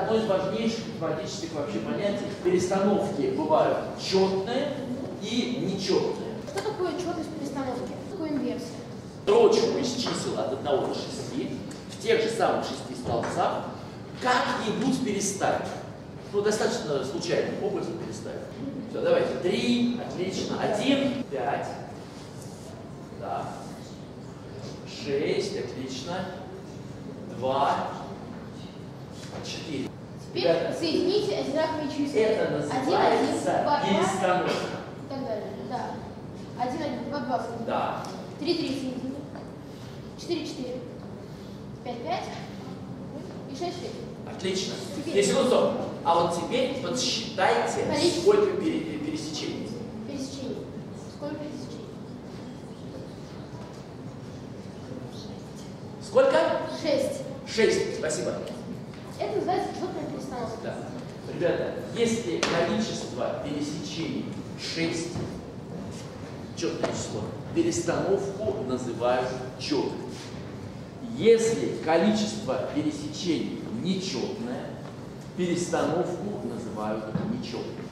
Одно из важнейших математических вообще понятий. Перестановки бывают четные и нечетные. Что такое четность перестановки? Что такое инверсия? Строчку из чисел от 1 до 6 в тех же самых шести столбцах как-нибудь переставить. Ну, достаточно случайным образом переставить. Все, давайте. Три, отлично. Один, пять. Да. Шесть, отлично. Два, четыре. Теперь Ребята, соедините одинаковые числа. Это называется один, два, два перестановка. и так далее. Да. Один, один, два, два. соединили. Да. Три, три соединили. Четыре, четыре. Пять, пять. И шесть, шесть. Отлично. Теперь- Если стоп. А вот теперь подсчитайте, Количество. сколько пере- пересечений. Пересечений. Сколько пересечений? Сколько? Шесть. Шесть. Спасибо. Это называется четная перестановка. Да. Ребята, если количество пересечений 6, четное число, перестановку называют четкой. Если количество пересечений нечетное, перестановку называют нечеткой.